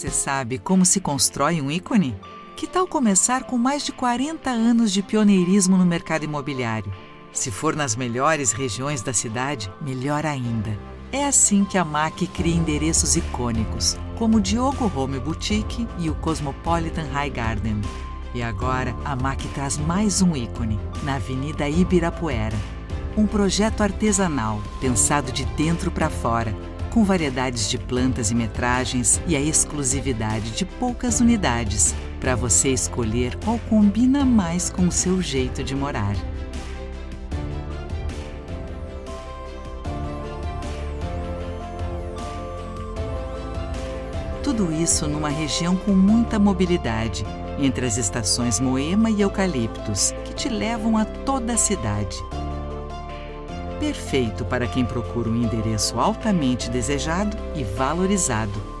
Você sabe como se constrói um ícone? Que tal começar com mais de 40 anos de pioneirismo no mercado imobiliário? Se for nas melhores regiões da cidade, melhor ainda. É assim que a MAC cria endereços icônicos, como o Diogo Home Boutique e o Cosmopolitan High Garden. E agora a MAC traz mais um ícone, na Avenida Ibirapuera. Um projeto artesanal, pensado de dentro para fora, com variedades de plantas e metragens e a exclusividade de poucas unidades, para você escolher qual combina mais com o seu jeito de morar. Tudo isso numa região com muita mobilidade, entre as estações Moema e Eucaliptos, que te levam a toda a cidade. Perfeito para quem procura um endereço altamente desejado e valorizado